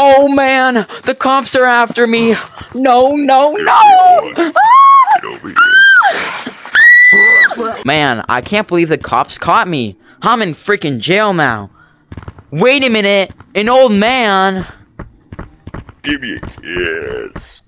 Oh man, the cops are after me. No, no, no. Man, I can't believe the cops caught me. I'm in freaking jail now. Wait a minute, an old man. Give me a kiss.